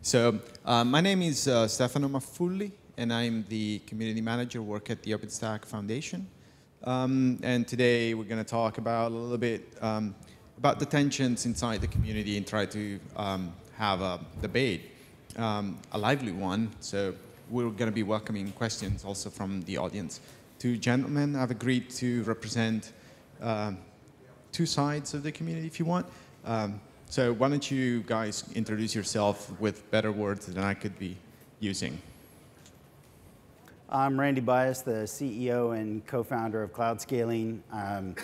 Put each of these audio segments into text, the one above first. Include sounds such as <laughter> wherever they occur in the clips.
So uh, my name is uh, Stefano Maffulli, and I'm the community manager, work at the OpenStack Foundation. Um, and today we're going to talk about a little bit um, about the tensions inside the community and try to um, have a debate, um, a lively one. So we're going to be welcoming questions also from the audience. Two gentlemen have agreed to represent uh, two sides of the community, if you want. Um, so why don't you guys introduce yourself with better words than I could be using? I'm Randy Bias, the CEO and co-founder of Cloudscaling. Um,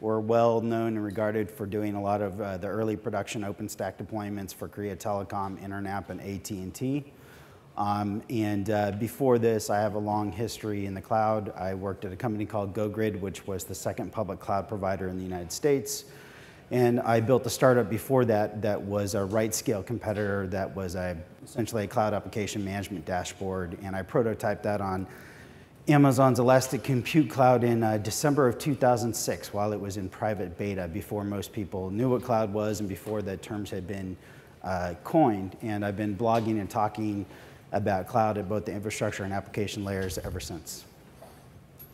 we're well known and regarded for doing a lot of uh, the early production OpenStack deployments for Korea Telecom, Internap, and AT&T. Um, and uh, before this, I have a long history in the cloud. I worked at a company called GoGrid, which was the second public cloud provider in the United States. And I built a startup before that that was a RightScale competitor that was a, essentially a cloud application management dashboard. And I prototyped that on Amazon's Elastic Compute Cloud in uh, December of 2006 while it was in private beta before most people knew what cloud was and before the terms had been uh, coined. And I've been blogging and talking about cloud at both the infrastructure and application layers ever since.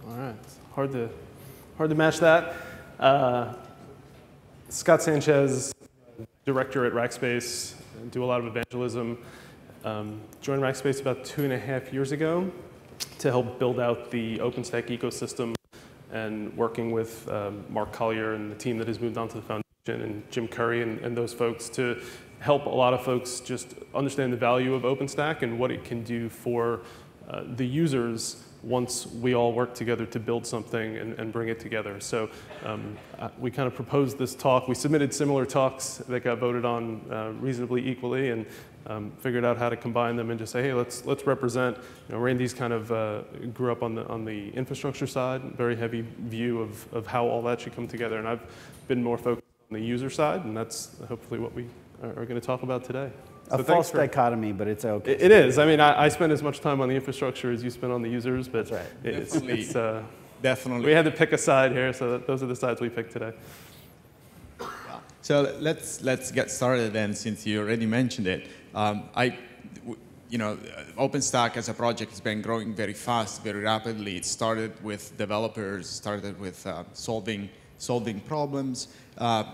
All right, hard to, hard to match that. Uh, Scott Sanchez, director at Rackspace, do a lot of evangelism. Um, joined Rackspace about two and a half years ago to help build out the OpenStack ecosystem and working with um, Mark Collier and the team that has moved on to the foundation and Jim Curry and, and those folks to help a lot of folks just understand the value of OpenStack and what it can do for uh, the users once we all work together to build something and, and bring it together. So um, uh, we kind of proposed this talk. We submitted similar talks that got voted on uh, reasonably equally and um, figured out how to combine them and just say, hey, let's, let's represent, you know, Randy's kind of uh, grew up on the, on the infrastructure side, very heavy view of, of how all that should come together. And I've been more focused on the user side, and that's hopefully what we are, are going to talk about today. A so false for, dichotomy, but it's okay. it, it is. I mean, I, I, spend as much time on the infrastructure as you spend on the users, but right. it's, Definitely. It's, uh, Definitely. We had to pick a side here, so that, those are the sides we picked today. So let's let's get started then, since you already mentioned it. Um, I, you know, OpenStack as a project has been growing very fast, very rapidly. It started with developers, started with uh, solving solving problems, uh,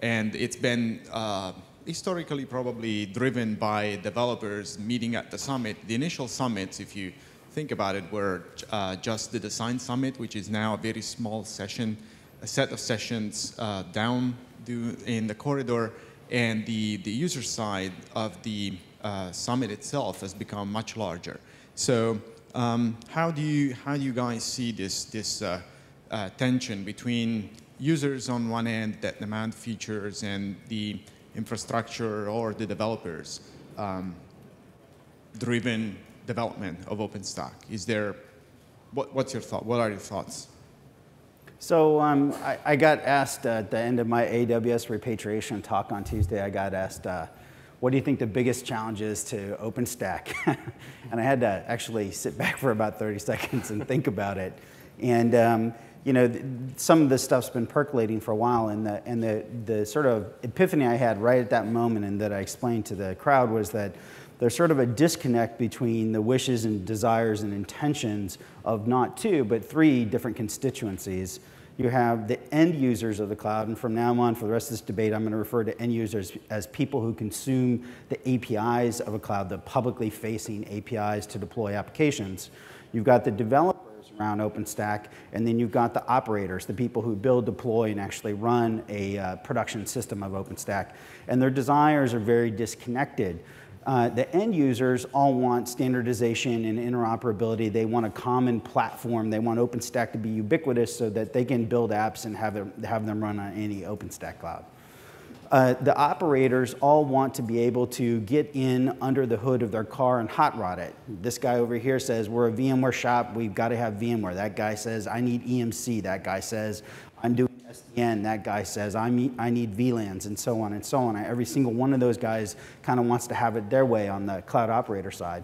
and it's been uh, historically probably driven by developers meeting at the summit. The initial summits, if you think about it, were uh, just the design summit, which is now a very small session, a set of sessions uh, down in the corridor, and the, the user side of the uh, summit itself has become much larger. So um, how, do you, how do you guys see this, this uh, uh, tension between users on one end that demand features and the infrastructure or the developers um, driven development of OpenStack? Is there, what, what's your thought? What are your thoughts? So um, I, I, got asked at the end of my AWS repatriation talk on Tuesday, I got asked, uh, what do you think the biggest challenge is to OpenStack? <laughs> and I had to actually sit back for about 30 seconds and think about it. And um, you know, some of this stuff's been percolating for a while, and the, and the, the sort of epiphany I had right at that moment and that I explained to the crowd was that there's sort of a disconnect between the wishes and desires and intentions of not two, but three different constituencies. You have the end users of the cloud, and from now on, for the rest of this debate, I'm going to refer to end users as people who consume the APIs of a cloud, the publicly facing APIs to deploy applications. You've got the developers around OpenStack, and then you've got the operators, the people who build, deploy, and actually run a uh, production system of OpenStack. And their desires are very disconnected. Uh, the end users all want standardization and interoperability. They want a common platform. They want OpenStack to be ubiquitous so that they can build apps and have, it, have them run on any OpenStack cloud. Uh, the operators all want to be able to get in under the hood of their car and hot rod it. This guy over here says, we're a VMware shop, we've got to have VMware. That guy says, I need EMC. That guy says, I'm doing SDN. That guy says, I I need VLANs, and so on and so on. Every single one of those guys kind of wants to have it their way on the cloud operator side.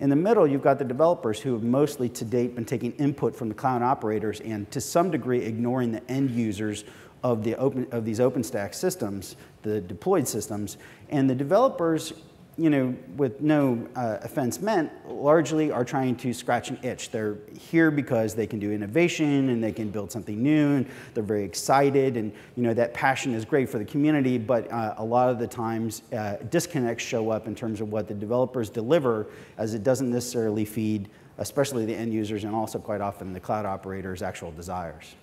In the middle, you've got the developers who have mostly to date been taking input from the cloud operators and to some degree ignoring the end users of, the open, of these OpenStack systems, the deployed systems, and the developers you know, with no uh, offense meant, largely are trying to scratch an itch. They're here because they can do innovation and they can build something new, and they're very excited, and you know that passion is great for the community. But uh, a lot of the times, uh, disconnects show up in terms of what the developers deliver, as it doesn't necessarily feed, especially the end users, and also quite often the cloud operators' actual desires.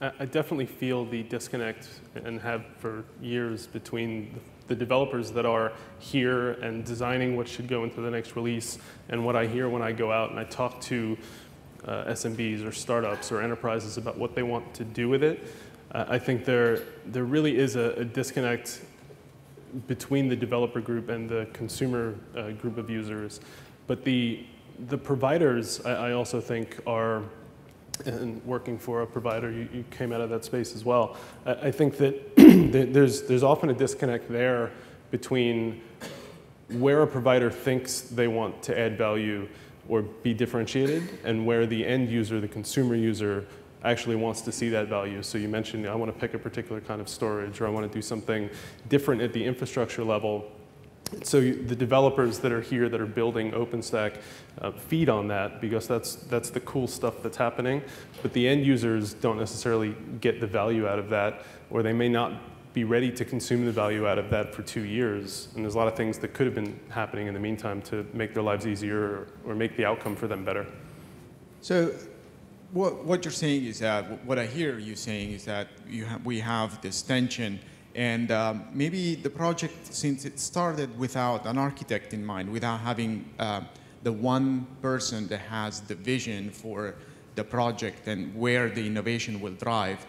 I definitely feel the disconnect and have for years between the developers that are here and designing what should go into the next release and what I hear when I go out and I talk to uh, SMBs or startups or enterprises about what they want to do with it. Uh, I think there, there really is a, a, disconnect between the developer group and the consumer uh, group of users. But the, the providers, I, I also think, are and working for a provider, you, you, came out of that space as well. I, I think that <clears throat> there's, there's often a disconnect there between where a provider thinks they want to add value or be differentiated and where the end user, the consumer user, actually wants to see that value. So you mentioned, I want to pick a particular kind of storage or I want to do something different at the infrastructure level so the developers that are here that are building OpenStack uh, feed on that because that's, that's the cool stuff that's happening. But the end users don't necessarily get the value out of that, or they may not be ready to consume the value out of that for two years. And there's a lot of things that could have been happening in the meantime to make their lives easier or, or make the outcome for them better. So what, what you're saying is that, what I hear you saying is that you ha we have this tension and um, maybe the project, since it started without an architect in mind, without having uh, the one person that has the vision for the project and where the innovation will drive,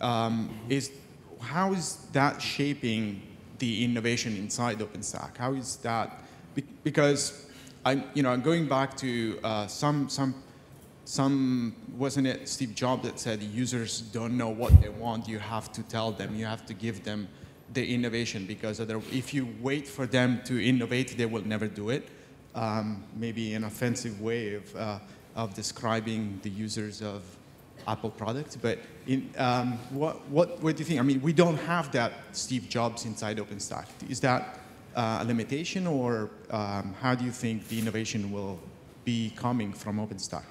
um, is how is that shaping the innovation inside OpenStack? How is that? Because I'm, you know, I'm going back to uh, some some some wasn't it Steve Jobs that said users don't know what they want. You have to tell them. You have to give them the innovation because if you wait for them to innovate, they will never do it. Um, maybe an offensive way of uh, of describing the users of Apple products. But in, um, what, what, what do you think? I mean, we don't have that Steve Jobs inside OpenStack. Is that uh, a limitation, or um, how do you think the innovation will be coming from OpenStack?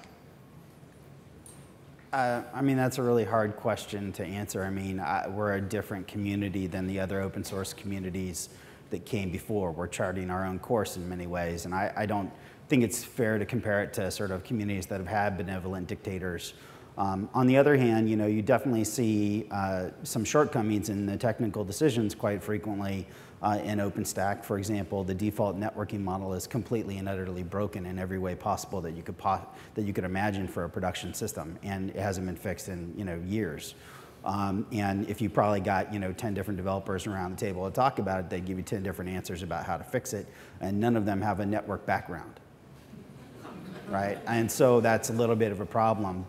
Uh, I mean, that's a really hard question to answer. I mean, I, we're a different community than the other open source communities that came before. We're charting our own course in many ways, and I, I don't think it's fair to compare it to sort of communities that have had benevolent dictators. Um, on the other hand, you know, you definitely see uh, some shortcomings in the technical decisions quite frequently uh, in OpenStack. For example, the default networking model is completely and utterly broken in every way possible that you could that you could imagine for a production system, and it hasn't been fixed in you know years. Um, and if you probably got you know 10 different developers around the table to talk about it, they'd give you 10 different answers about how to fix it, and none of them have a network background, right? And so that's a little bit of a problem.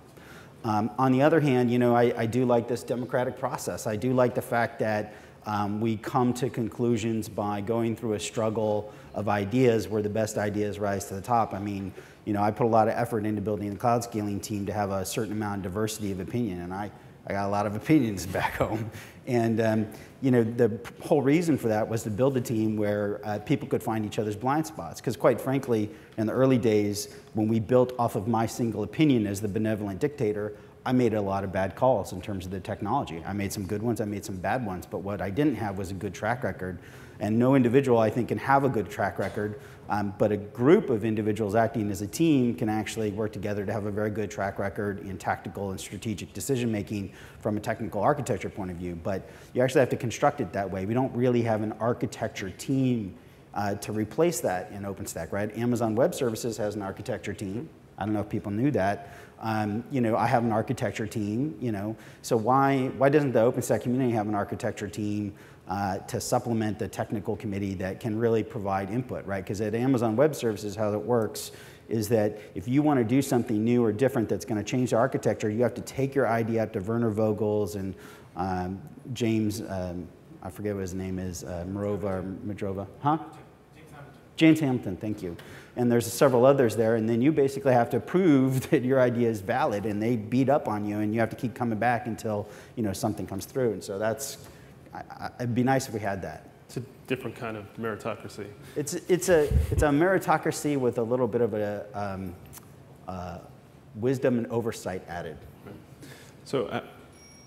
Um, on the other hand, you know, I, I do like this democratic process. I do like the fact that um, we come to conclusions by going through a struggle of ideas where the best ideas rise to the top. I mean, you know, I put a lot of effort into building the Cloudscaling team to have a certain amount of diversity of opinion, and I, I got a lot of <laughs> opinions back home. And, um, you know, the whole reason for that was to build a team where uh, people could find each other's blind spots. Because quite frankly, in the early days, when we built off of my single opinion as the benevolent dictator, I made a lot of bad calls in terms of the technology. I made some good ones, I made some bad ones, but what I didn't have was a good track record. And no individual, I think, can have a good track record, um, but a group of individuals acting as a team can actually work together to have a very good track record in tactical and strategic decision making from a technical architecture point of view. But you actually have to construct it that way. We don't really have an architecture team uh, to replace that in OpenStack, right? Amazon Web Services has an architecture team. I don't know if people knew that. Um, you know, I have an architecture team, you know, so why, why doesn't the OpenStack community have an architecture team uh, to supplement the technical committee that can really provide input, right? Because at Amazon Web Services, how it works is that if you want to do something new or different that's going to change the architecture, you have to take your idea up to Werner Vogels and um, James, um, I forget what his name is, uh, Morova or Madrova, huh? James Hamilton, thank you. And there's several others there, and then you basically have to prove <laughs> that your idea is valid, and they beat up on you, and you have to keep coming back until you know something comes through. And so that's, I, I, it'd be nice if we had that. It's a different kind of meritocracy. It's, it's, a, it's a meritocracy with a little bit of a um, uh, wisdom and oversight added. So I,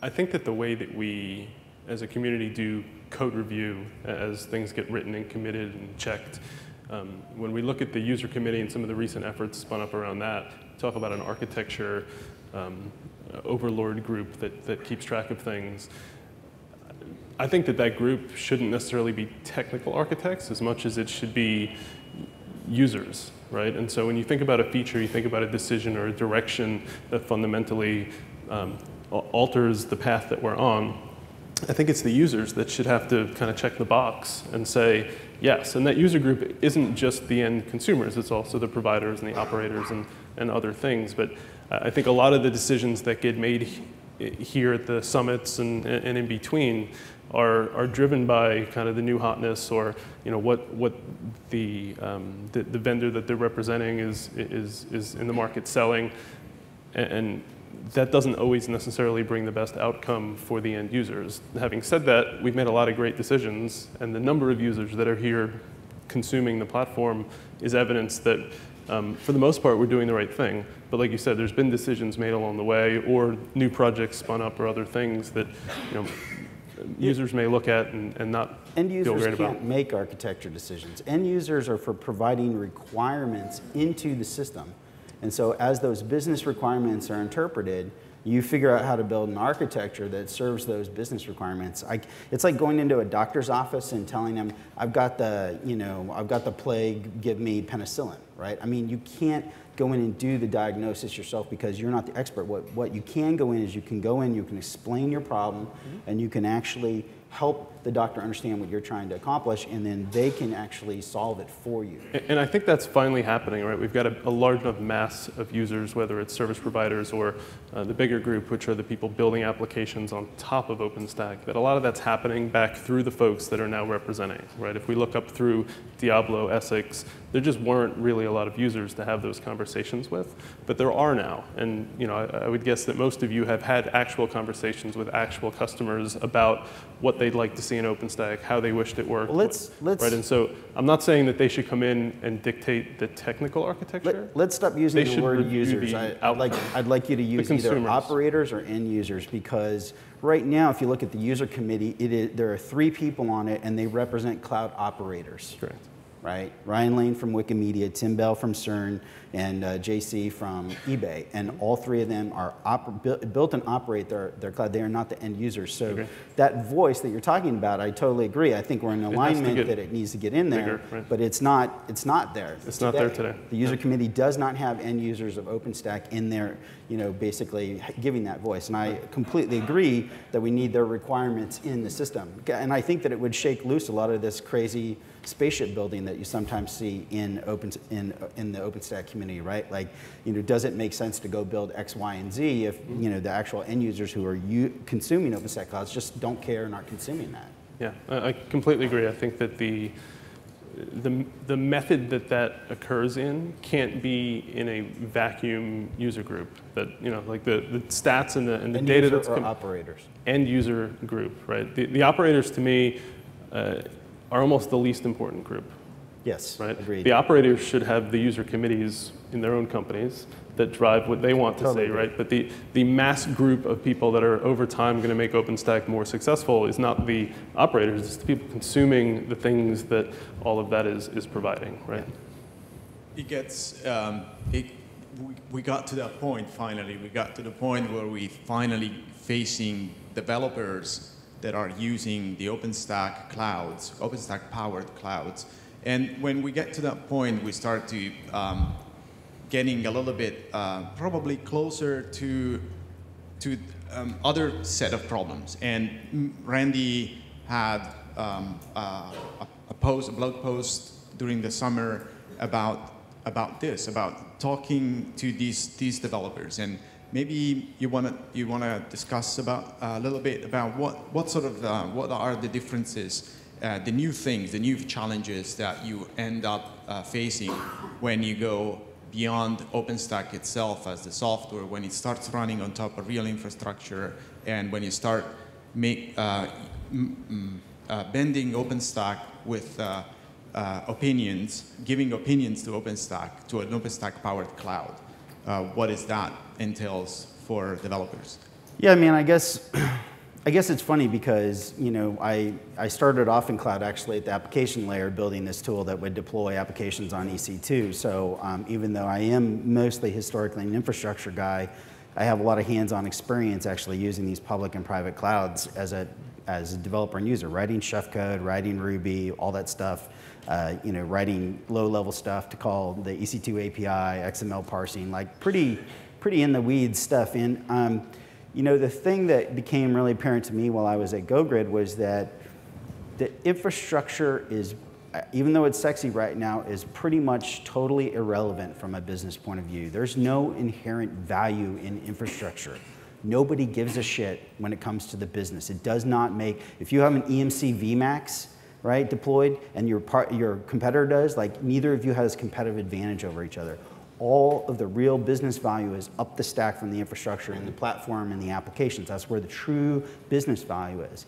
I think that the way that we, as a community, do code review as things get written and committed and checked, um, when we look at the user committee and some of the recent efforts spun up around that, talk about an architecture um, overlord group that, that keeps track of things. I think that that group shouldn't necessarily be technical architects as much as it should be users, right? And so when you think about a feature, you think about a decision or a direction that fundamentally um, alters the path that we're on. I think it's the users that should have to kind of check the box and say yes. And that user group isn't just the end consumers, it's also the providers and the operators and, and other things. But I think a lot of the decisions that get made here at the summits and, and in between are, are driven by kind of the new hotness or you know what what the, um, the, the vendor that they're representing is is is in the market selling, and that doesn't always necessarily bring the best outcome for the end users. Having said that, we've made a lot of great decisions, and the number of users that are here consuming the platform is evidence that, um, for the most part, we're doing the right thing. But like you said, there's been decisions made along the way, or new projects spun up, or other things that you know, users may look at and, and not End feel users great can't about. make architecture decisions. End users are for providing requirements into the system. And so as those business requirements are interpreted, you figure out how to build an architecture that serves those business requirements. I, it's like going into a doctor's office and telling them, I've got the, you know, I've got the plague, give me penicillin, right? I mean, you can't go in and do the diagnosis yourself because you're not the expert. What, what you can go in is you can go in, you can explain your problem, mm-hmm. and you can actually help the doctor understand what you're trying to accomplish, and then they can actually solve it for you. And I think that's finally happening, right? We've got a, a large enough mass of users, whether it's service providers or uh, the bigger group, which are the people building applications on top of OpenStack, that a lot of that's happening back through the folks that are now representing, right? If we look up through Diablo, Essex, there just weren't really a lot of users to have those conversations with, but there are now. And you know, I, I would guess that most of you have had actual conversations with actual customers about what they'd like to see in OpenStack, how they wished it worked. Well, let's- let's- right? And so I'm not saying that they should come in and dictate the technical architecture. Let, us stop using They the word users. the I, I'd, like, I'd like you to use either operators or end users because right now, if you look at the user committee, it is, there are three people on it and they represent cloud operators. Correct. Right? Ryan Lane from Wikimedia, Tim Bell from CERN, and uh, JC from eBay. And all three of them are built and operate their, their cloud. They are not the end users. So Agree. that voice that you're talking about, I totally agree. I think we're in alignment get that it needs to get in there, bigger, right. but it's not, it's not there. It's not there today. The user committee does not have end users of OpenStack in there, you know, basically giving that voice. And I completely agree that we need their requirements in the system. And I think that it would shake loose a lot of this crazy spaceship building that you sometimes see in open in in the OpenStack community, right? Like, you know, does it make sense to go build X, Y, and Z if you know the actual end users who are u- consuming OpenStack clouds just don't care and aren't consuming that? Yeah, I completely agree. I think that the, the, the method that that occurs in can't be in a vacuum user group. That, you know, like the, the stats and the, and the End data that's or operators. end user group, right? The, the operators to me uh, are almost the least important group, Yes, right? agreed. The operators should have the user committees in their own companies that drive what they want to Totally say, agree. right? But the, the mass group of people that are over time going to make OpenStack more successful is not the operators, it's the people consuming the things that all of that is, is providing, right? It gets, um, it, we, we got to that point finally. We got to the point where we finally facing developers that are using the OpenStack clouds, OpenStack powered clouds. And when we get to that point, we start to um, getting a little bit uh, probably closer to to um, other set of problems. And Randy had um, uh, a, a post, a blog post during the summer about about this, about talking to these these developers. And maybe you want to you want to discuss about a little bit about what what sort of uh, what are the differences. Uh, the new things, the new challenges that you end up uh, facing when you go beyond OpenStack itself as the software, when it starts running on top of real infrastructure, and when you start make, uh, uh, bending OpenStack with uh, opinions, giving opinions to OpenStack, to an OpenStack-powered cloud. Uh, what is that entails for developers? Yeah, I mean, I guess, <clears throat> I guess it's funny because you know I I started off in cloud actually at the application layer building this tool that would deploy applications on EC2. So um, even though I am mostly historically an infrastructure guy, I have a lot of hands-on experience actually using these public and private clouds as a as a developer and user, writing chef code, writing Ruby, all that stuff. Uh, you know, writing low-level stuff to call the EC2 API, XML parsing, like pretty, pretty in the weeds stuff. And um, you know, the thing that became really apparent to me while I was at GoGrid was that the infrastructure is, uh, even though it's sexy right now, is pretty much totally irrelevant from a business point of view. There's no inherent value in infrastructure. Nobody gives a shit when it comes to the business. It does not make, if you have an EMC VMAX, right, deployed, and your, part, your competitor does, like neither of you has competitive advantage over each other. All of the real business value is up the stack from the infrastructure and the platform and the applications. That's where the true business value is.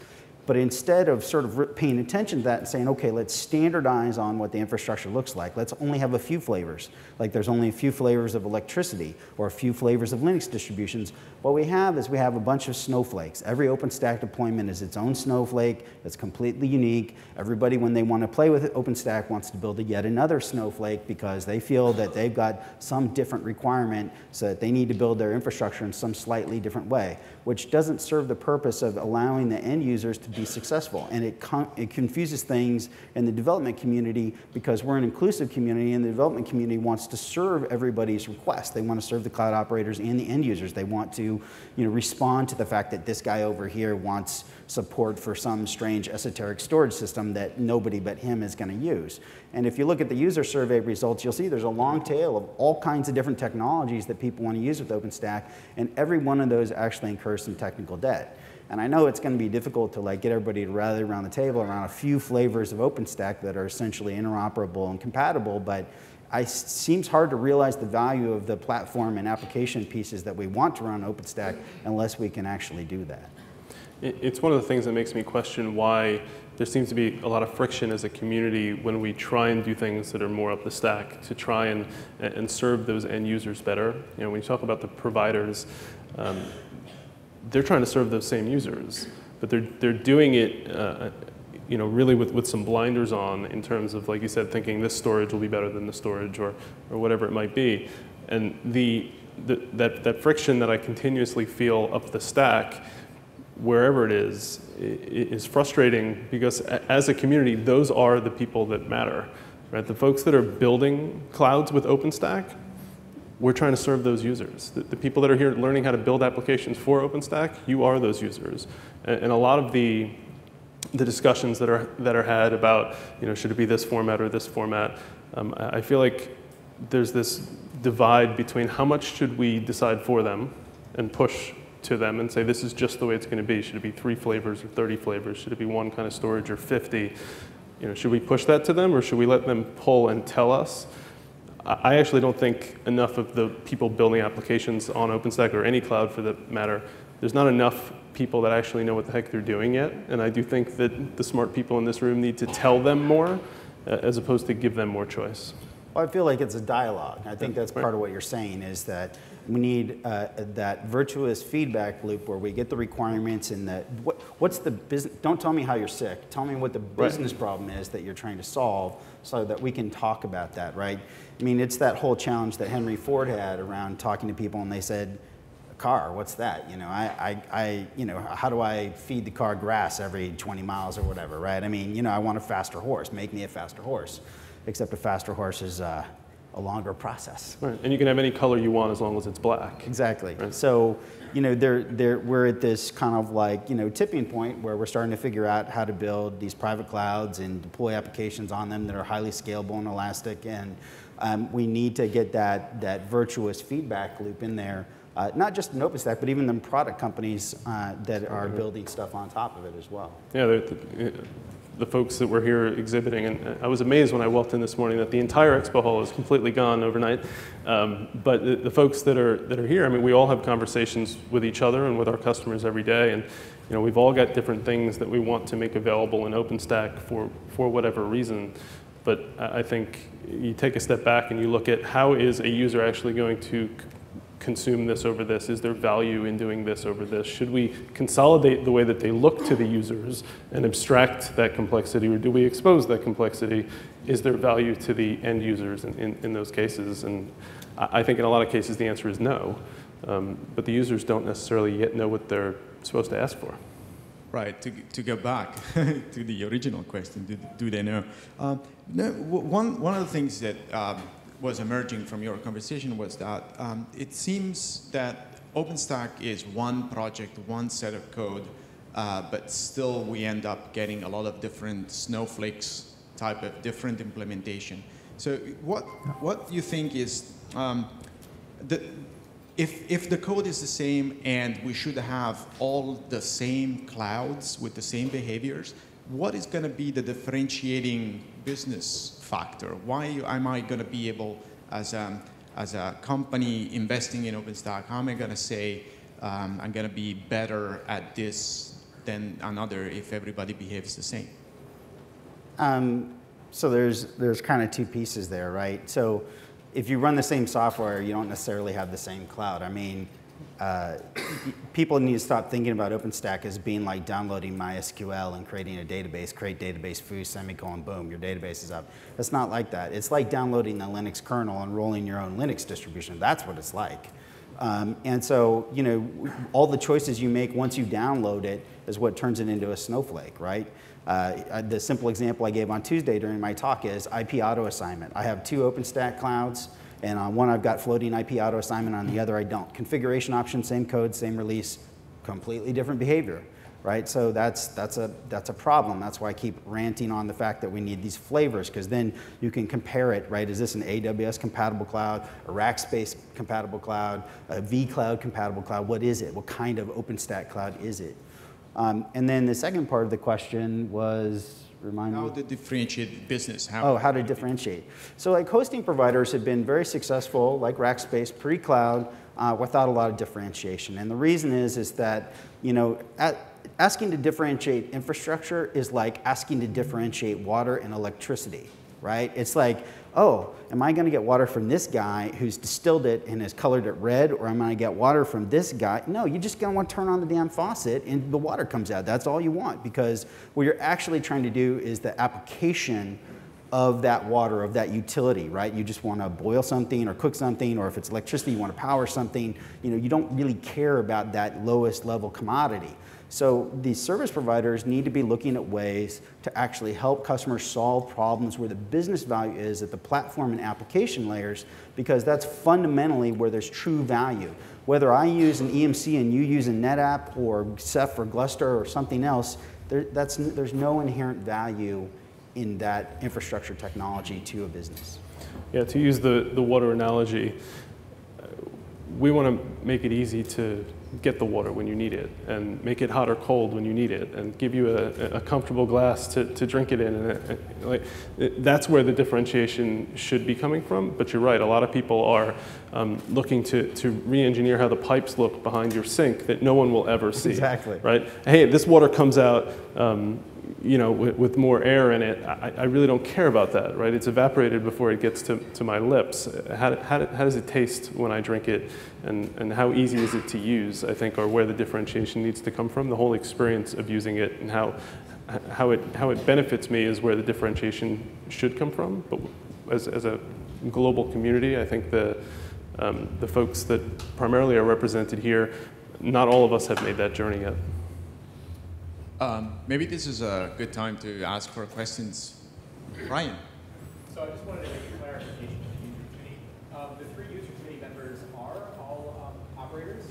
But instead of sort of paying attention to that and saying, okay, let's standardize on what the infrastructure looks like. Let's only have a few flavors. Like there's only a few flavors of electricity or a few flavors of Linux distributions. What we have is we have a bunch of snowflakes. Every OpenStack deployment is its own snowflake. It's completely unique. Everybody, when they want to play with OpenStack, wants to build a yet another snowflake because they feel that they've got some different requirement so that they need to build their infrastructure in some slightly different way, which doesn't serve the purpose of allowing the end users to be successful. And it, it confuses things in the development community because we're an inclusive community and the development community wants to serve everybody's requests. They want to serve the cloud operators and the end users. They want to you know, respond to the fact that this guy over here wants support for some strange esoteric storage system that nobody but him is going to use. And if you look at the user survey results, you'll see there's a long tail of all kinds of different technologies that people want to use with OpenStack, and every one of those actually incurs some technical debt. And I know it's going to be difficult to like get everybody to rally around the table around a few flavors of OpenStack that are essentially interoperable and compatible, but it seems hard to realize the value of the platform and application pieces that we want to run OpenStack unless we can actually do that. It's one of the things that makes me question why there seems to be a lot of friction as a community when we try and do things that are more up the stack to try and, and serve those end users better. You know, when you talk about the providers, um, they're trying to serve those same users, but they're, they're doing it uh, you know, really with, with some blinders on in terms of, like you said, thinking this storage will be better than the storage or, or whatever it might be. And the, the, that, that friction that I continuously feel up the stack, wherever it is, is frustrating because as a community, those are the people that matter. Right? The folks that are building clouds with OpenStack, we're trying to serve those users. The, the, people that are here learning how to build applications for OpenStack, you are those users. And, and, a lot of the, the discussions that are, that are had about, you know, should it be this format or this format, um, I feel like there's this divide between how much should we decide for them and push to them and say this is just the way it's going to be. Should it be three flavors or 30 flavors? Should it be one kind of storage or 50? You know, should we push that to them or should we let them pull and tell us? I actually don't think enough of the people building applications on OpenStack or any cloud for that matter, there's not enough people that actually know what the heck they're doing yet. And I do think that the smart people in this room need to tell them more as opposed to give them more choice. Well, I feel like it's a dialogue. I think that's part of what you're saying is that we need uh, that virtuous feedback loop where we get the requirements and the what, what's the business. Don't tell me how you're sick. Tell me what the business right. problem is that you're trying to solve, so that we can talk about that. Right? I mean, it's that whole challenge that Henry Ford had around talking to people, and they said, A car. What's that? You know, I, I, I, you know, how do I feed the car grass every 20 miles or whatever, right? I mean, you know, I want a faster horse. Make me a faster horse. Except a faster horse is uh, a longer process. Right. And you can have any color you want as long as it's black. Exactly. Right. So, you know, they're, they're, we're at this kind of like, you know, tipping point where we're starting to figure out how to build these private clouds and deploy applications on them that are highly scalable and elastic. And um, we need to get that, that virtuous feedback loop in there uh, not just in OpenStack, but even the product companies uh, that are building stuff on top of it as well. Yeah, the folks that were here exhibiting. And I was amazed when I walked in this morning that the entire expo hall is completely gone overnight. Um, but the, the, folks that are, that are here, I mean, we all have conversations with each other and with our customers every day. And you know, we've all got different things that we want to make available in OpenStack for, for whatever reason. But I think you take a step back and you look at how is a user actually going to consume this over this? Is there value in doing this over this? Should we consolidate the way that they look to the users and abstract that complexity, or do we expose that complexity? Is there value to the end users in, in, in those cases? And I think in a lot of cases the answer is no, um, but the users don't necessarily yet know what they're supposed to ask for. Right, to, to go back <laughs> to the original question, do, do they know? Um, no, one, one of the things that um, was emerging from your conversation was that um, it seems that OpenStack is one project, one set of code, uh, but still we end up getting a lot of different snowflakes type of different implementation. So what, what do you think is, um, the, if, if the code is the same and we should have all the same clouds with the same behaviors, what is going to be the differentiating business factor? Why am I going to be able, as a, as a company investing in OpenStack, how am I going to say um, I'm going to be better at this than another if everybody behaves the same? Um, so there's, there's kind of two pieces there, right? So if you run the same software, you don't necessarily have the same cloud. I mean, uh, people need to stop thinking about OpenStack as being like downloading MySQL and creating a database, create database foo, semicolon, boom, your database is up. It's not like that. It's like downloading the Linux kernel and rolling your own Linux distribution. That's what it's like. Um, and so, you know, all the choices you make once you download it is what turns it into a snowflake, right? Uh, the simple example I gave on Tuesday during my talk is IP auto assignment. I have two OpenStack clouds. And on one, I've got floating IP auto assignment. On the other, I don't. Configuration option, same code, same release, completely different behavior, right? So that's, that's, a, that's a problem. That's why I keep ranting on the fact that we need these flavors, because then you can compare it, right? Is this an AWS compatible cloud, a Rackspace compatible cloud, a vCloud compatible cloud? What is it? What kind of OpenStack cloud is it? Um, and then the second part of the question was Remind how me. How to differentiate business? How oh, how to differentiate. So like hosting providers have been very successful, like Rackspace, pre-cloud, uh, without a lot of differentiation. And the reason is, is that, you know, at, asking to differentiate infrastructure is like asking to differentiate water and electricity, right? It's like, oh, am I going to get water from this guy who's distilled it and has colored it red, or am I going to get water from this guy? No, you're just going to want to turn on the damn faucet and the water comes out. That's all you want because what you're actually trying to do is the application of that water, of that utility, right? You just want to boil something or cook something, or if it's electricity, you want to power something. You know, you don't really care about that lowest level commodity. So these service providers need to be looking at ways to actually help customers solve problems where the business value is at the platform and application layers, because that's fundamentally where there's true value. Whether I use an EMC and you use a NetApp or Ceph or Gluster or something else, there, that's, there's no inherent value in that infrastructure technology to a business. Yeah, to use the, the water analogy, we want to make it easy to get the water when you need it and make it hot or cold when you need it and give you a, a comfortable glass to, to drink it in. And it, like, it, that's where the differentiation should be coming from. But you're right, a lot of people are um, looking to, to re-engineer how the pipes look behind your sink that no one will ever see. Exactly. Right? Hey, this water comes out um, you know, with, with, more air in it, I, I, really don't care about that, right? It's evaporated before it gets to, to my lips. How, how, how does it taste when I drink it, and, and how easy is it to use, I think, or where the differentiation needs to come from. The whole experience of using it and how, how, it, how it benefits me is where the differentiation should come from. But as, as a global community, I think the, um, the folks that primarily are represented here, not all of us have made that journey yet. Um, maybe this is a good time to ask for questions. Ryan. So I just wanted to make a clarification to the user committee. Um, the three user committee members are all um, operators,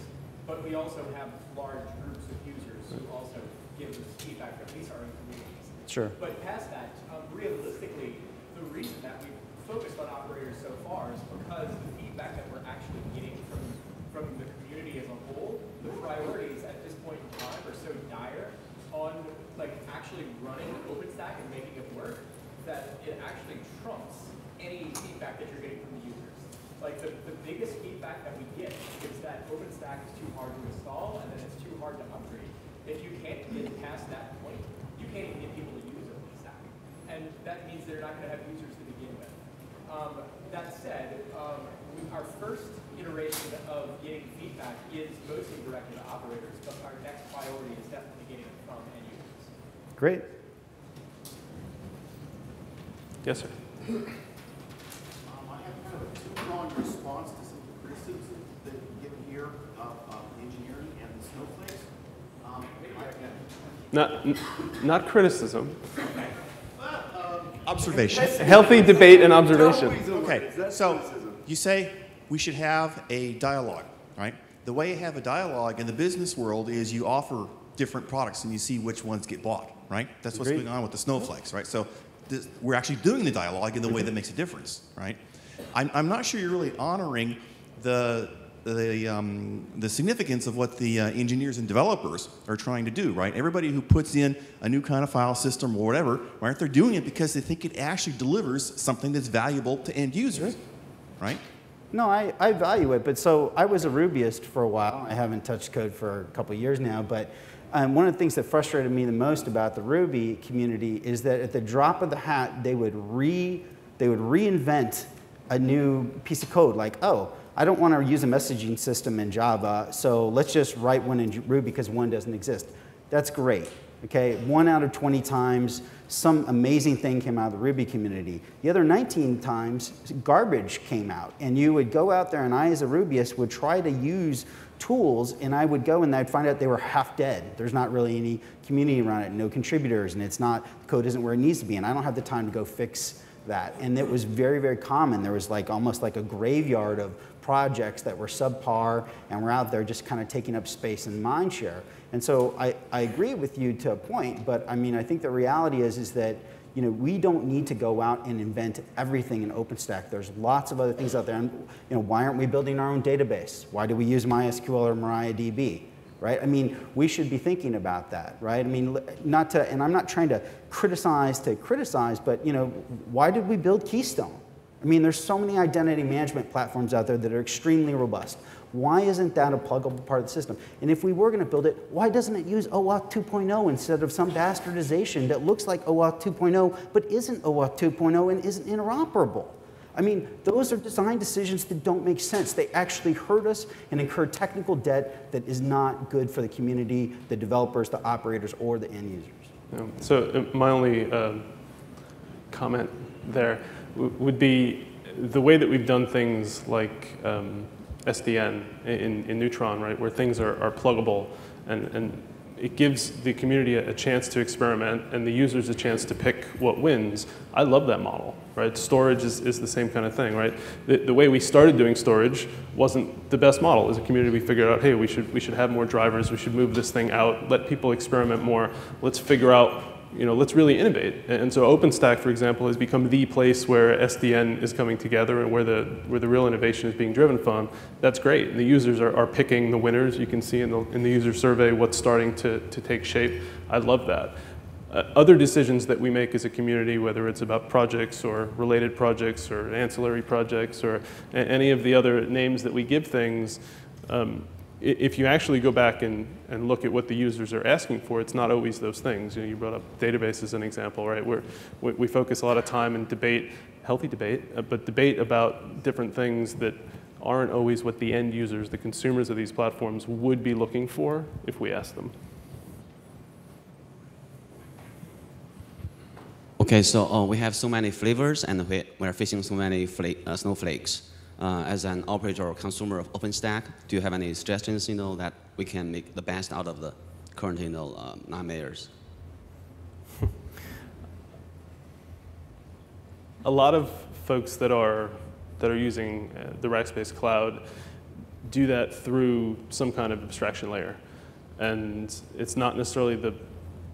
but we also have large groups of users who also give us feedback, at least our own communities. Sure. But past that, um, realistically, the reason that we've focused on operators so far is because the feedback that we're actually getting from, from the community as a whole, the priorities at this point in time are so dire on like actually running OpenStack and making it work, that it actually trumps any feedback that you're getting from the users. Like the, the biggest feedback that we get is that OpenStack is too hard to install and that it's too hard to upgrade. If you can't get past that point, you can't even get people to use OpenStack. And that means they're not going to have users to begin with. Um, that said, um, our first iteration of getting feedback is mostly directed at operators, but our next priority is definitely getting it from end users. Great. Yes, sir. Um, I have kind of a two-pronged response to some of the criticism that you've given here of, of engineering and the snowflakes. Um, I- Not, n- not criticism. Observation. Healthy debate and observation. Okay, so you say we should have a dialogue, right? The way you have a dialogue in the business world is you offer different products and you see which ones get bought, right? That's what's going on with the snowflakes, right? So this, we're actually doing the dialogue in the way that makes a difference, right? I'm, I'm not sure you're really honoring the the, um, the significance of what the uh, engineers and developers are trying to do, right? Everybody who puts in a new kind of file system or whatever, right? They're doing it because they think it actually delivers something that's valuable to end users, right? No, I, I value it, but so I was a Rubyist for a while. I haven't touched code for a couple years now, but um, one of the things that frustrated me the most about the Ruby community is that at the drop of the hat, they would re they would reinvent a new piece of code. Like, oh, I don't want to use a messaging system in Java, so let's just write one in Ruby because one doesn't exist. That's great. Okay, one out of 20 times, some amazing thing came out of the Ruby community. The other 19 times, garbage came out. And you would go out there, and I, as a Rubyist, would try to use tools, and I would go and I'd find out they were half dead. There's not really any community around it, no contributors, and it's not, the code isn't where it needs to be. And I don't have the time to go fix that. And it was very, very common. There was like almost like a graveyard of projects that were subpar and were out there just kind of taking up space and mind share. And so I, I agree with you to a point, but I mean, I think the reality is, is that you know, we don't need to go out and invent everything in OpenStack. There's lots of other things out there. And, you know, why aren't we building our own database? Why do we use MySQL or MariaDB? Right? I mean, we should be thinking about that, right? I mean, not to, and I'm not trying to criticize to criticize, but you know, why did we build Keystone? I mean, there's so many identity management platforms out there that are extremely robust. Why isn't that a pluggable part of the system? And if we were going to build it, why doesn't it use OAuth 2.0 instead of some bastardization that looks like OAuth 2.0 but isn't OAuth 2.0 and isn't interoperable? I mean, those are design decisions that don't make sense. They actually hurt us and incur technical debt that is not good for the community, the developers, the operators, or the end users. Yeah. So uh, my only um, comment there would be the way that we've done things like um, SDN in, in Neutron, right, where things are, are pluggable and, and it gives the community a, chance to experiment and the users a chance to pick what wins. I love that model, right? Storage is, is the same kind of thing, right? The, the way we started doing storage wasn't the best model. As a community, we figured out, hey, we should, we should have more drivers, we should move this thing out, let people experiment more, let's figure out you know, let's really innovate. And so OpenStack, for example, has become the place where SDN is coming together and where the, where the real innovation is being driven from. That's great. And the users are, are picking the winners. You can see in the, in the user survey what's starting to, to take shape. I love that. Uh, other decisions that we make as a community, whether it's about projects or related projects or ancillary projects or any of the other names that we give things, um, if you actually go back and, and look at what the users are asking for, it's not always those things. You, know, you brought up database as an example, right? Where we, we focus a lot of time and debate, healthy debate, uh, but debate about different things that aren't always what the end users, the consumers of these platforms, would be looking for if we asked them. Okay, so uh, we have so many flavors and we, we're facing so many uh, snowflakes. Uh, as an operator or consumer of OpenStack, do you have any suggestions, you know, that we can make the best out of the current, you know, uh, nightmares? a lot of folks that are that are using uh, the Rackspace cloud do that through some kind of abstraction layer, and it's not necessarily the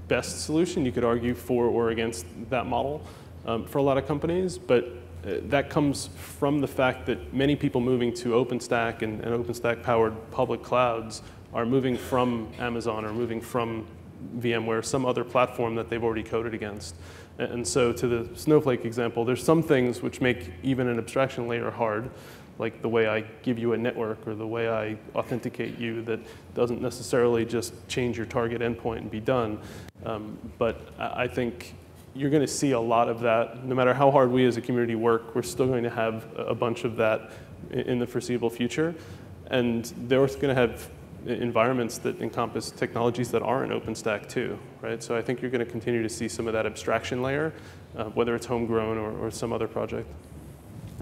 best solution. You could argue for or against that model um, for a lot of companies, but that comes from the fact that many people moving to OpenStack and, and OpenStack powered public clouds are moving from Amazon or moving from VMware, some other platform that they've already coded against. And so to the Snowflake example, there's some things which make even an abstraction layer hard, like the way I give you a network or the way I authenticate you that doesn't necessarily just change your target endpoint and be done. Um, but I think you're going to see a lot of that. No matter how hard we as a community work, we're still going to have a bunch of that in the foreseeable future. And they're going to have environments that encompass technologies that aren't OpenStack too, right? So I think you're going to continue to see some of that abstraction layer, uh, whether it's homegrown or, or some other project.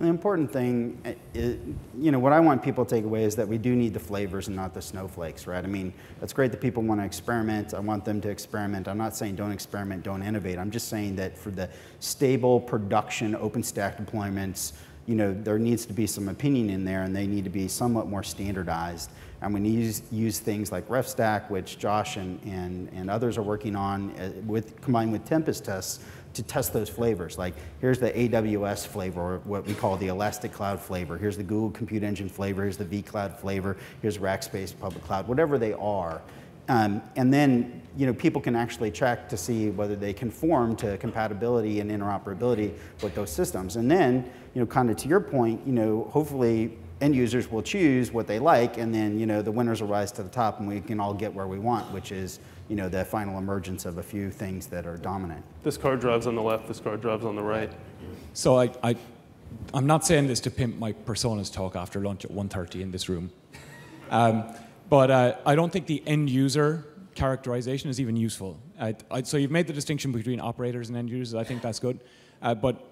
And the important thing, uh, i you know, what I want people to take away is that we do need the flavors and not the snowflakes, right? I mean, it's great that people want to experiment. I want them to experiment. I'm not saying don't experiment, don't innovate. I'm just saying that for the stable production OpenStack deployments, you know, there needs to be some opinion in there, and they need to be somewhat more standardized. And we need to use, use things like RefStack, which Josh and, and, and others are working on, uh, with combined with Tempest tests to test those flavors. Like here's the AWS flavor, or what we call the Elastic Cloud flavor. Here's the Google Compute Engine flavor. Here's the vCloud flavor. Here's Rackspace Public Cloud. Whatever they are. Um, and then you know people can actually check to see whether they conform to compatibility and interoperability with those systems. And then you know kind of to your point, you know hopefully end users will choose what they like, and then you know the winners will rise to the top, and we can all get where we want, which is you know the final emergence of a few things that are dominant. This car drives on the left, this car drives on the right. So I, I, I'm not saying this to pimp my personas talk after lunch at 1.30 in this room. <laughs> Um, but uh, I don't think the end user characterization is even useful. I, I, so you've made the distinction between operators and end users. I think that's good. Uh, but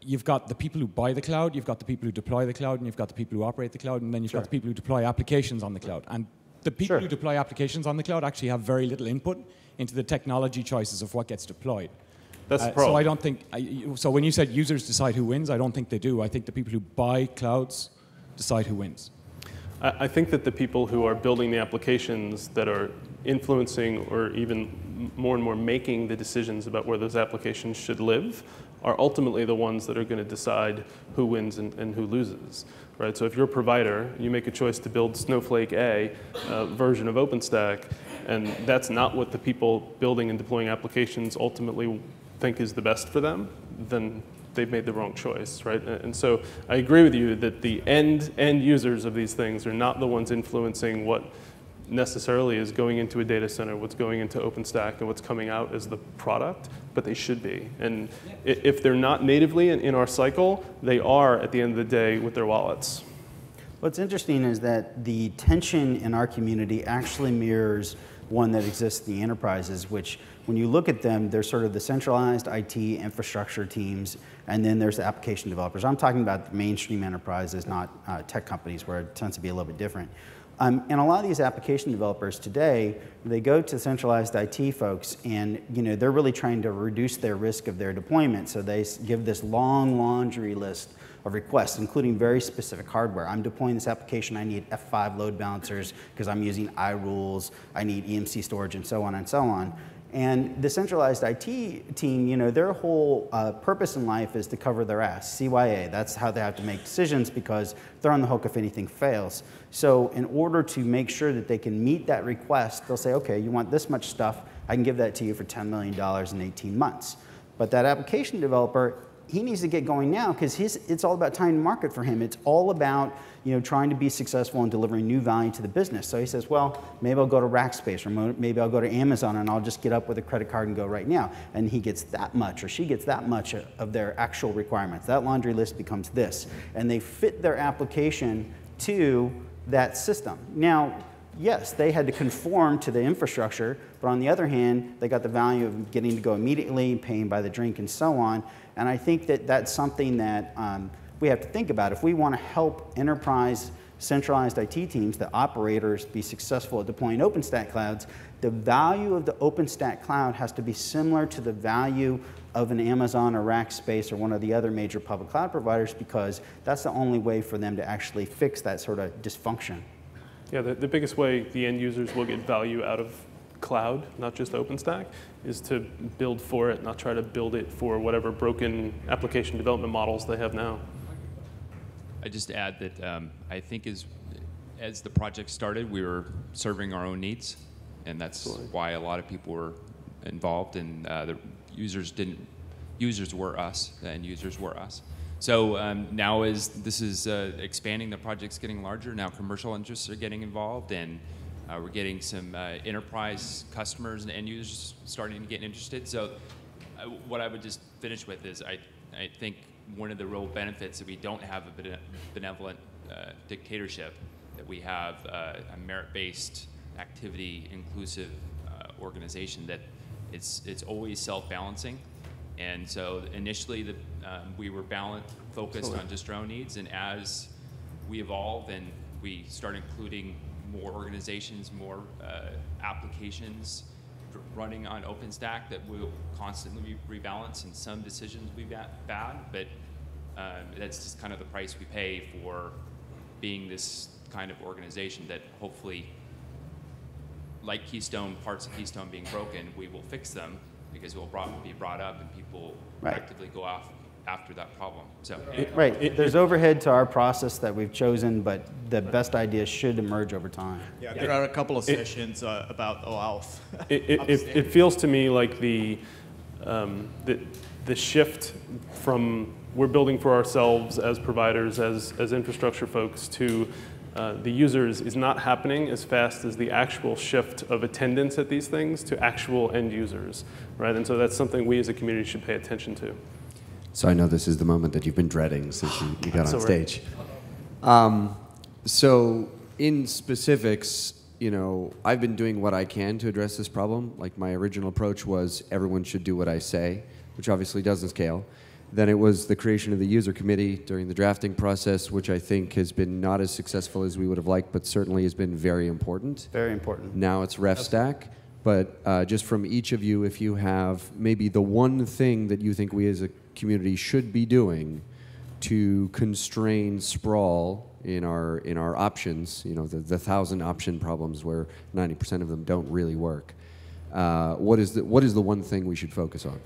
you've got the people who buy the cloud, you've got the people who deploy the cloud, and you've got the people who operate the cloud, and then you've got the people who deploy applications on the cloud. And the people Sure. who deploy applications on the cloud actually have very little input into the technology choices of what gets deployed. That's the Uh, problem. So I don't think. I, so when you said users decide who wins, I don't think they do. I think the people who buy clouds decide who wins. I, I think that the people who are building the applications that are influencing or even more and more making the decisions about where those applications should live are ultimately the ones that are going to decide who wins and, and who loses. Right? So if you're a provider, you make a choice to build Snowflake A uh, version of OpenStack, and that's not what the people building and deploying applications ultimately think is the best for them, then they've made the wrong choice, right? And and so I agree with you that the end end users of these things are not the ones influencing what necessarily is going into a data center, what's going into OpenStack, and what's coming out as the product, but they should be. And if they're not natively in, in our cycle, they are at the end of the day with their wallets. What's interesting is that the tension in our community actually mirrors one that exists in the enterprises, which when you look at them, they're sort of the centralized IT infrastructure teams, and then there's the application developers. I'm talking about mainstream enterprises, not uh, tech companies, where it tends to be a little bit different. Um, and a lot of these application developers today, they go to centralized IT folks, and you know they're really trying to reduce their risk of their deployment. So they give this long laundry list of requests, including very specific hardware. I'm deploying this application. I need F5 load balancers because I'm using iRules. I need EMC storage, and so on and so on. And the centralized IT team, you know, their whole uh, purpose in life is to cover their ass. CYA. That's how they have to make decisions because they're on the hook if anything fails. So in order to make sure that they can meet that request, they'll say, okay, you want this much stuff. I can give that to you for $10 million in 18 months. But that application developer, he needs to get going now because it's all about time to market for him. It's all about you know, trying to be successful and delivering new value to the business. So he says, well, maybe I'll go to Rackspace or maybe I'll go to Amazon and I'll just get up with a credit card and go right now. And he gets that much or she gets that much of their actual requirements. That laundry list becomes this. And they fit their application to that system. Now, yes, they had to conform to the infrastructure, but on the other hand, they got the value of getting to go immediately, paying by the drink, and so on. And I think that that's something that um, we have to think about. If we want to help enterprise centralized IT teams, the operators, be successful at deploying OpenStack clouds, the value of the OpenStack cloud has to be similar to the value of an Amazon or Rackspace or one of the other major public cloud providers because that's the only way for them to actually fix that sort of dysfunction. Yeah, the, the biggest way the end users will get value out of cloud, not just OpenStack, is to build for it, not try to build it for whatever broken application development models they have now. I just add that um, I think as as the project started, we were serving our own needs, and that's why a lot of people were involved, and uh, the users didn't. Users were us, and users were us. So um, now, as this is uh, expanding, the project's getting larger. Now, commercial interests are getting involved, and uh, we're getting some uh, enterprise customers and end users starting to get interested. So, uh, what I would just finish with is I, I think one of the real benefits that we don't have a benevolent uh, dictatorship, that we have uh, a merit-based, activity, inclusive uh, organization that it's it's always self-balancing. And so initially, the, um, we were balanced, focused on just our own needs, and as we evolve and we start including more organizations, more uh, applications running on OpenStack, that will constantly rebalance, and some decisions will be ba- bad, but um, that's just kind of the price we pay for being this kind of organization that hopefully like Keystone, parts of Keystone being broken, we will fix them because we'll brought, be brought up and people Right. actively go off after that problem. So, Right, there's overhead to our process that we've chosen, but the best ideas should emerge over time. Yeah, there are a couple of sessions uh, about OAuth. <laughs> It, it, it, it feels to me like the, um, the, the shift from we're building for ourselves as providers, as, as infrastructure folks, to uh, the users is not happening as fast as the actual shift of attendance at these things to actual end users, right? And so that's something we as a community should pay attention to. So I know this is the moment that you've been dreading since you, you got on stage. Um, so in specifics, you know, I've been doing what I can to address this problem. Like my original approach was everyone should do what I say, which obviously doesn't scale. Then it was the creation of the user committee during the drafting process, which I think has been not as successful as we would have liked, but certainly has been very important. Very important. Now it's RefStack. But uh, just from each of you, if you have maybe the one thing that you think we as a community should be doing to constrain sprawl in our in our options, you know, the, the thousand option problems where 90% of them don't really work. Uh, what is the what is the one thing we should focus on?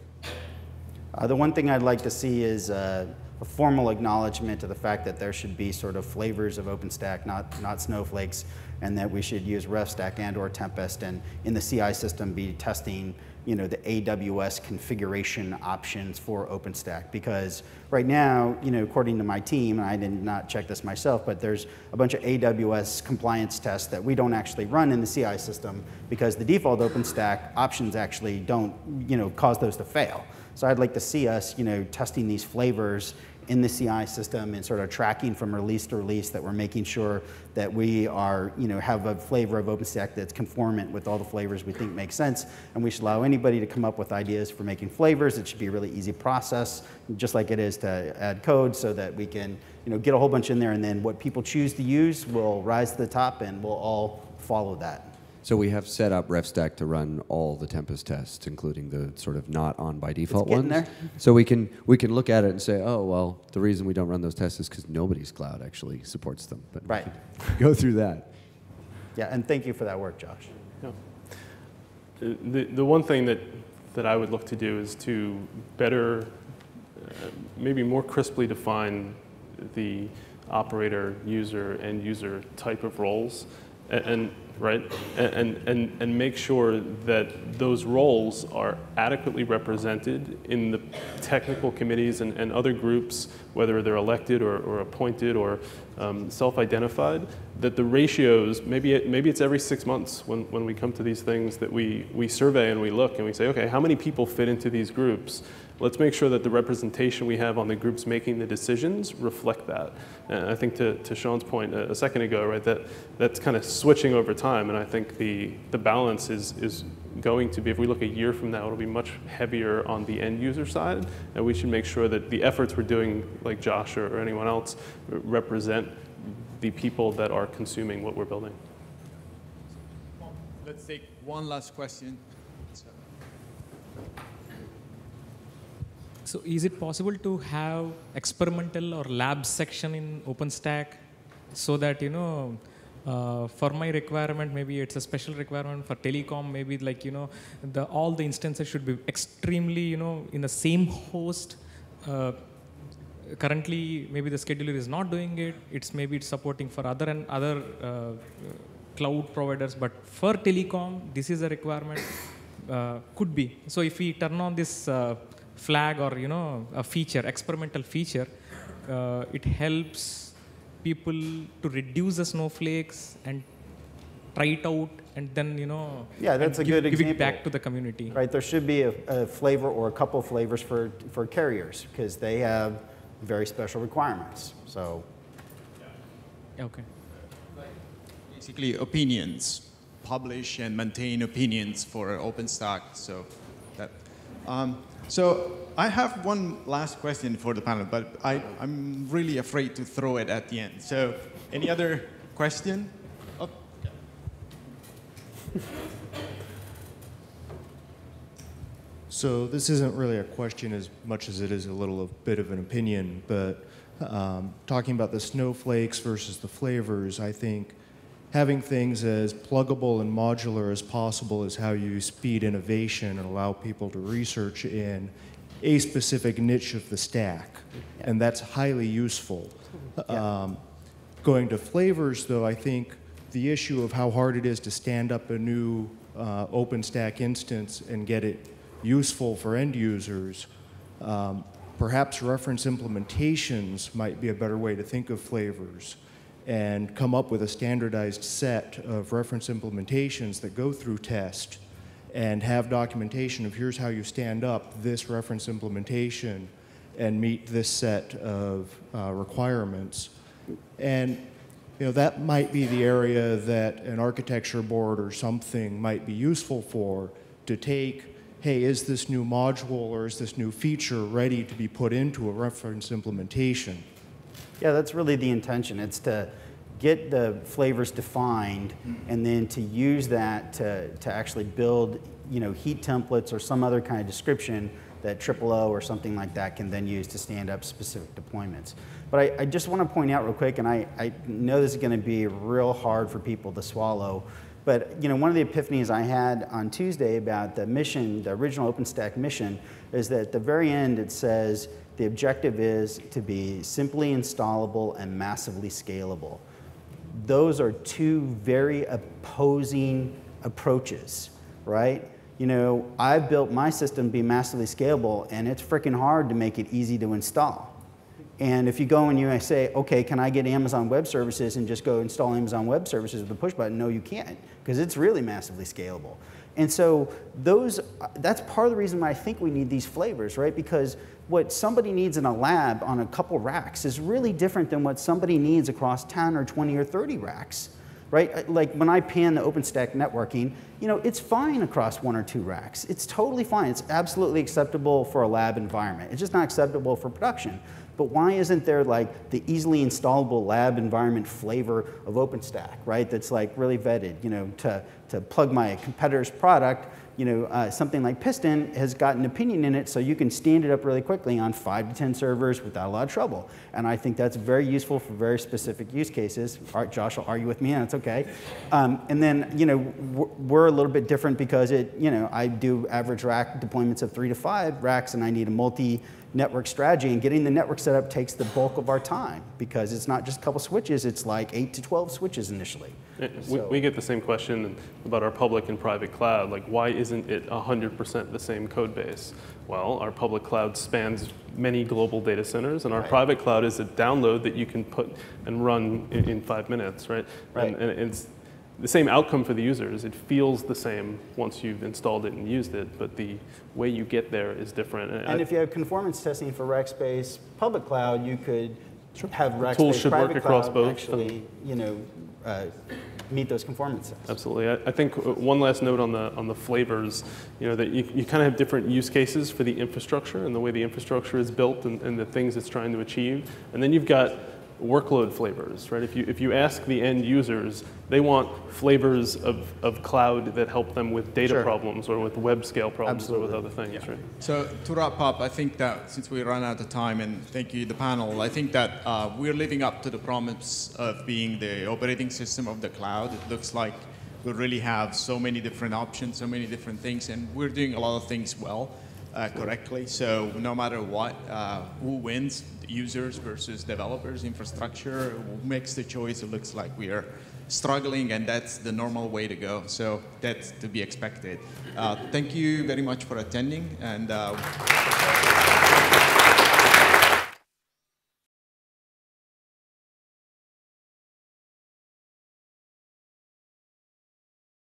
Uh, the one thing I'd like to see is uh, a formal acknowledgement of the fact that there should be sort of flavors of OpenStack, not, not snowflakes, and that we should use RefStack and or Tempest and in the CI system be testing you know, the AWS configuration options for OpenStack. Because right now, you know, according to my team, and I did not check this myself, but there's a bunch of AWS compliance tests that we don't actually run in the CI system because the default OpenStack options actually don't, you know, cause those to fail. So I'd like to see us, you know, testing these flavors in the CI system and sort of tracking from release to release that we're making sure that we are, you know, have a flavor of OpenStack that's conformant with all the flavors we think make sense. And we should allow anybody to come up with ideas for making flavors. It should be a really easy process, just like it is to add code so that we can, you know, get a whole bunch in there and then what people choose to use will rise to the top and we'll all follow that. So we have set up RefStack to run all the Tempest tests, including the sort of not on by default getting ones. there. So we can we can look at it and say, oh well, the reason we don't run those tests is because nobody's cloud actually supports them. But we Right. can <laughs> go through that. Yeah, and thank you for that work, Josh. Yeah. Uh, The, the one thing that, that I would look to do is to better, uh, maybe more crisply define the operator, user, and user type of roles. And, and right, and, and, and make sure that those roles are adequately represented in the technical committees and, and other groups, whether they're elected or, or appointed or um, self-identified, that the ratios, maybe, it, maybe it's every six months when, when we come to these things that we, we survey and we look and we say, okay, how many people fit into these groups? Let's make sure that the representation we have on the groups making the decisions reflect that. And I think to, to Sean's point a, a second ago, right, that that's kind of switching over time. And I think the, the balance is, is going to be, if we look a year from now, it'll be much heavier on the end user side. And we should make sure that the efforts we're doing, like Josh or, or anyone else, represent the people that are consuming what we're building. Let's take one last question. So is it possible to have experimental or lab section in OpenStack so that, you know, uh, for my requirement, maybe it's a special requirement for telecom, maybe like, you know, the, all the instances should be extremely, you know, in the same host. Uh, currently, maybe the scheduler is not doing it. It's maybe it's supporting for other and other uh, cloud providers, but for telecom, this is a requirement. Uh, could be. So if we turn on this uh, flag or you know a feature, experimental feature, uh, it helps people to reduce the snowflakes and try it out, and then you know. Yeah, that's and a give, good give it example. back to the community. Right, there should be a, a flavor or a couple flavors for, for carriers because they have very special requirements. So, Okay. Basically, opinions. Publish and maintain opinions for OpenStack. So that. Um, so I have one last question for the panel, but I, I'm really afraid to throw it at the end. So any other question? Oh, <laughs> So this isn't really a question as much as it is a little bit of an opinion, but um, talking about the snowflakes versus the flavors, I think having things as pluggable and modular as possible is how you speed innovation and allow people to research in a specific niche of the stack, and that's highly useful. Um, going to flavors, though, I think the issue of how hard it is to stand up a new uh, OpenStack instance and get it useful for end users, um, perhaps reference implementations might be a better way to think of flavors and come up with a standardized set of reference implementations that go through test and have documentation of here's how you stand up this reference implementation and meet this set of uh, requirements. And you know, that might be the area that an architecture board or something might be useful for to take, hey, is this new module or is this new feature ready to be put into a reference implementation? Yeah, that's really the intention. It's to get the flavors defined and then to use that to, to actually build, you know, heat templates or some other kind of description that TripleO or something like that can then use to stand up specific deployments. But I, I just want to point out real quick, and I, I know this is going to be real hard for people to swallow, but you know, one of the epiphanies I had on Tuesday about the mission, the original OpenStack mission, is that at the very end it says the objective is to be simply installable and massively scalable. Those are two very opposing approaches, right? You know, I've built my system to be massively scalable, and it's freaking hard to make it easy to install. And if you go and you say, okay, can I get Amazon Web Services and just go install Amazon Web Services with a push button? No, you can't, because it's really massively scalable. And so those, that's part of the reason why I think we need these flavors, right? Because what somebody needs in a lab on a couple racks is really different than what somebody needs across 10 or 20 or 30 racks, right? Like when I pan the OpenStack networking, you know, it's fine across one or two racks. It's totally fine. It's absolutely acceptable for a lab environment. It's just not acceptable for production. But why isn't there like the easily installable lab environment flavor of OpenStack, right? That's like really vetted, you know, to, to plug my competitor's product, you know, uh, something like Piston has got an opinion in it so you can stand it up really quickly on five to 10 servers without a lot of trouble. And I think that's very useful for very specific use cases. Josh will argue with me, and that's okay. Um, and then, you know, we're a little bit different because it, you know, I do average rack deployments of three to five racks and I need a multi network strategy and getting the network set up takes the bulk of our time because it's not just a couple switches, it's like eight to 12 switches initially. Eh, We, So- we get the same question about our public and private cloud, like why isn't it 100% the same code base? Well, our public cloud spans many global data centers, and our Right. private cloud is a download that you can put and run in, in five minutes, right? Right. And, and it's the same outcome for the users. It feels the same once you've installed it and used it, but the way you get there is different. And if you have conformance testing for Rackspace public cloud, you could have The tools Rackspace should work private across cloud both. actually, you know, uh, meet those conformance tests. Absolutely. I, I think uh, one last note on the on the flavors, you know, that you, you kind of have different use cases for the infrastructure and the way the infrastructure is built and, and the things it's trying to achieve. And then you've got workload flavors, right? If you if you ask the end users, they want flavors of, of cloud that help them with data Sure. problems or with web scale problems or with other things, right? So to wrap up, I think that since we run out of time, and thank you the panel, I think that uh, we're living up to the promise of being the operating system of the cloud. It looks like we really have so many different options, so many different things, and we're doing a lot of things well, uh, correctly. So no matter what, uh, who wins, users versus developers, infrastructure, who makes the choice, it looks like we are struggling, and that's the normal way to go. So that's to be expected. Uh, thank you very much for attending, and. Uh,